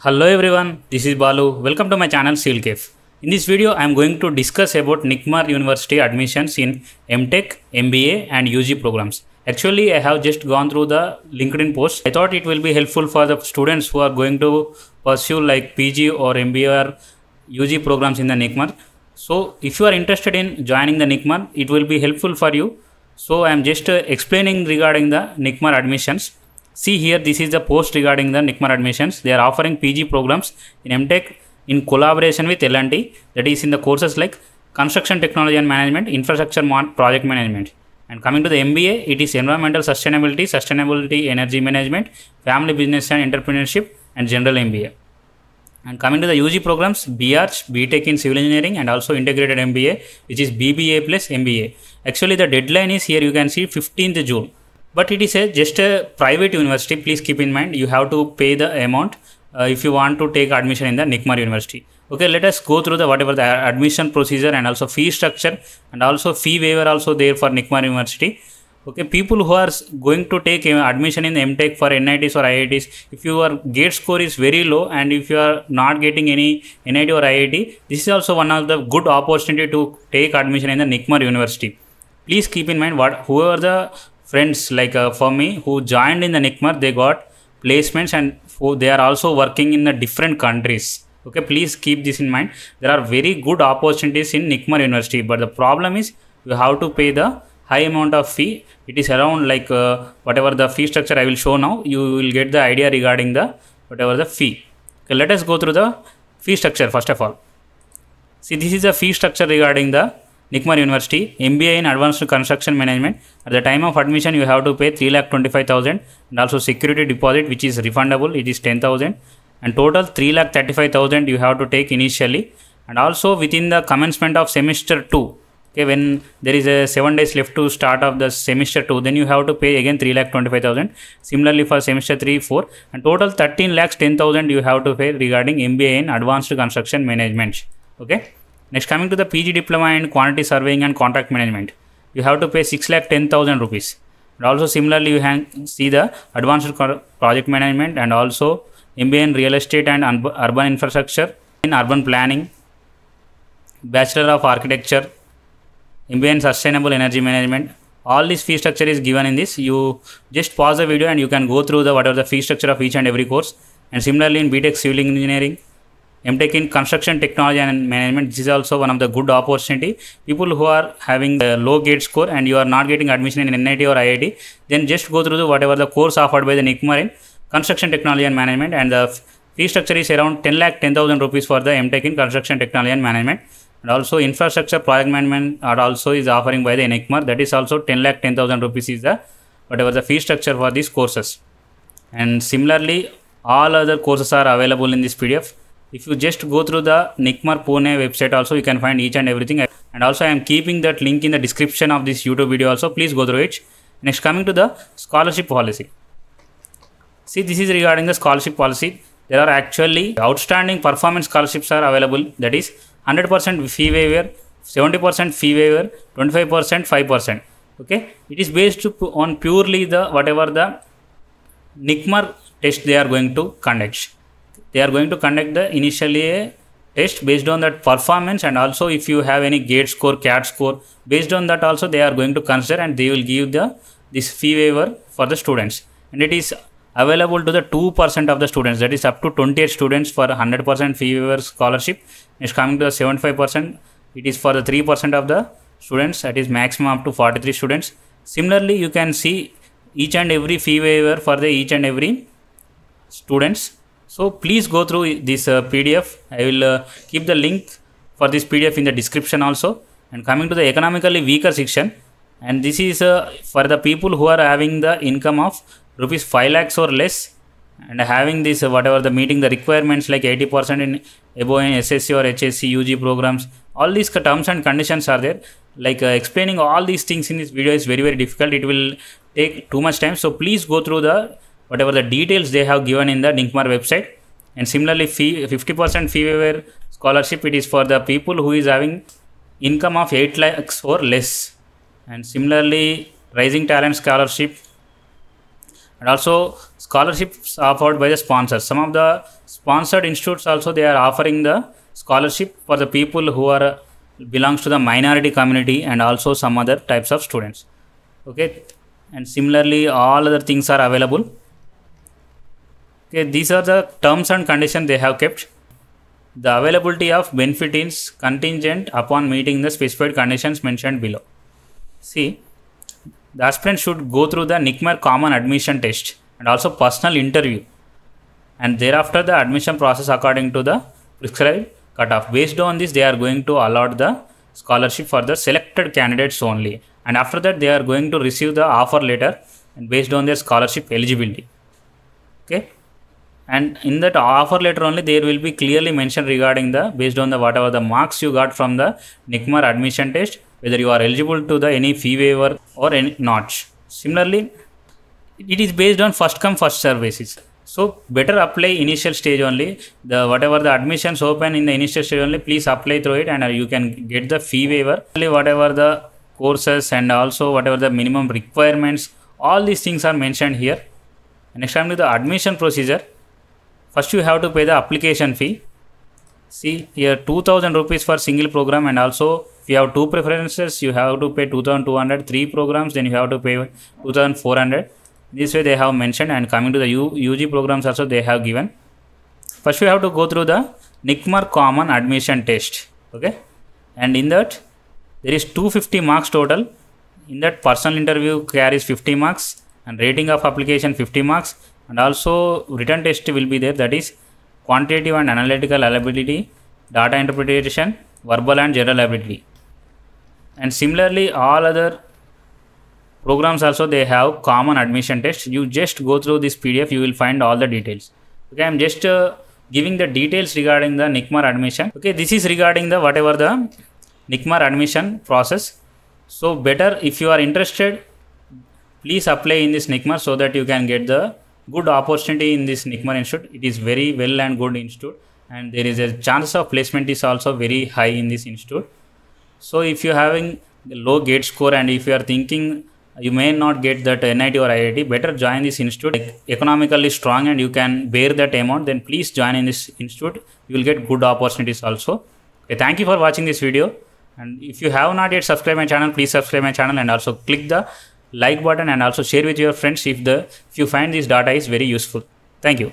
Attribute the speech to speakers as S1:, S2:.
S1: Hello everyone, this is Balu. Welcome to my channel Civil Cafe. In this video, I am going to discuss about NICMAR University admissions in MTech, MBA and UG programs. Actually, I have just gone through the LinkedIn post. I thought it will be helpful for the students who are going to pursue like PG or MBA or UG programs in the NICMAR. So, if you are interested in joining the NICMAR, it will be helpful for you. So, I am just uh, explaining regarding the NICMAR admissions. See here, this is the post regarding the NICMAR admissions. They are offering PG programs in MTech in collaboration with L&T that is in the courses like Construction Technology and Management, Infrastructure Project Management. And coming to the MBA, it is Environmental Sustainability, Sustainability Energy Management, Family Business and Entrepreneurship and General MBA. And coming to the UG programs, BArch, BTech in Civil Engineering and also Integrated MBA which is BBA plus MBA. Actually the deadline is here you can see 15th June. But it is a just a private university please keep in mind you have to pay the amount uh, if you want to take admission in the NICMAR University. Okay let us go through the whatever the admission procedure and also fee structure and also fee waiver also there for NICMAR University okay people who are going to take admission in MTech for NITs or IITs if your gate score is very low and if you are not getting any NIT or IIT this is also one of the good opportunity to take admission in the NICMAR University please keep in mind what whoever the friends like uh, for me who joined in the NICMAR, they got placements and who they are also working in the different countries. Okay, please keep this in mind. There are very good opportunities in NICMAR University, but the problem is you have to pay the high amount of fee. It is around like uh, whatever the fee structure I will show now. You will get the idea regarding the whatever the fee. Okay, let us go through the fee structure first of all. See, this is the fee structure regarding the NICMAR University, MBA in Advanced Construction Management. At the time of admission, you have to pay 3 lakh 25,000 and also security deposit, which is refundable, it is 10,000. And total 3 lakh 35,000 you have to take initially. And also within the commencement of semester 2, okay, when there is a 7 days left to start of the semester 2, then you have to pay again 3 lakh 25,000. Similarly for semester 3, 4, and total 13 lakhs 10,000 you have to pay regarding MBA in Advanced Construction Management. Okay. Next, coming to the PG diploma in quantity surveying and contract management, you have to pay six lakh ten thousand rupees. And also similarly, you can see the advanced project management and also MBA in real estate and urban infrastructure in urban planning, Bachelor of Architecture, In sustainable energy management. All this fee structure is given in this. You just pause the video and you can go through the whatever the fee structure of each and every course. And similarly in BTech Civil Engineering, MTech in construction technology and management. This is also one of the good opportunity. People who are having a low gate score and you are not getting admission in NIT or IIT, then just go through the whatever the course offered by the NICMAR in construction technology and management. And the fee structure is around 10 lakh 10,000 rupees for the MTech in construction technology and management. And also infrastructure project management are also is offering by the NICMAR. That is also 10 lakh 10,000 rupees is the whatever the fee structure for these courses. And similarly, all other courses are available in this PDF if you just go through the NICMAR Pune website also you can find each and everything and also I am keeping that link in the description of this YouTube video also please go through it. Next coming to the scholarship policy. See this is regarding the scholarship policy. There are actually outstanding performance scholarships are available that is 100% fee waiver, 70% fee waiver, 25% 5%. Okay, it is based on purely the whatever the NICMAR test they are going to conduct. They are going to conduct the initially a test based on that performance and also if you have any gate score cat score based on that also they are going to consider and they will give the this fee waiver for the students. And it is available to the 2% of the students. That is up to 28 students for 100% fee waiver scholarship. Is coming to the 75% it is for the 3% of the students. That is maximum up to 43 students. Similarly you can see each and every fee waiver for the each and every students. So please go through this uh, PDF. I will uh, keep the link for this PDF in the description also. And coming to the economically weaker section, and this is uh, for the people who are having the income of rupees 5 lakhs or less and having this uh, whatever the meeting the requirements like 80% in above SSC or HSC UG programs. All these terms and conditions are there. Like uh, explaining all these things in this video is very very difficult. It will take too much time. So please go through the whatever the details they have given in the NICMAR website. And similarly, fee 50% fee waiver scholarship it is for the people who is having income of 8 lakhs or less. And similarly, Rising Talent Scholarship and also scholarships offered by the sponsors. Some of the sponsored institutes also they are offering the scholarship for the people who are belongs to the minority community and also some other types of students. Okay? And similarly all other things are available. Okay these are the terms and conditions they have kept. The availability of benefit is contingent upon meeting the specified conditions mentioned below. See the aspirant should go through the NICMAR common admission test and also personal interview and thereafter the admission process according to the prescribed cutoff. Based on this, they are going to allot the scholarship for the selected candidates only and after that they are going to receive the offer letter and based on their scholarship eligibility. Okay and in that offer letter only there will be clearly mentioned regarding the based on the whatever the marks you got from the NICMAR admission test whether you are eligible to the any fee waiver or any not similarly it is based on first come first serve basis. So better apply initial stage only. The whatever the admissions open in the initial stage only please apply through it and uh, you can get the fee waiver. Only whatever the courses and also whatever the minimum requirements all these things are mentioned here. Next time to the admission procedure. First you have to pay the application fee. See here 2000 rupees for single program and also you have two preferences you have to pay 2200 three programs then you have to pay 2400 this way they have mentioned and coming to the U, ug programs also they have given. First we have to go through the nicmar common admission test okay? And in that there is 250 marks total. In that personal interview carries 50 marks and rating of application 50 marks. And also written test will be there that is quantitative and analytical ability data interpretation verbal and general ability and similarly all other programs also they have common admission test. You just go through this pdf you will find all the details. Okay i'm just uh, giving the details regarding the nicmar admission. Okay this is regarding the whatever the nicmar admission process. So better if you are interested please apply in this nicmar so that you can get the good opportunity in this nicmar institute. It is very well and good institute. And there is a chance of placement is also very high in this institute so if you are having low gate score and if you are thinking you may not get that NIT or IIT, better join this institute. Economically strong and you can bear that amount, then please join in this institute. You will get good opportunities also. Okay, thank you for watching this video. And if you have not yet subscribed my channel, please subscribe my channel and also click the like button and also share with your friends if the if you find this data is very useful. Thank you.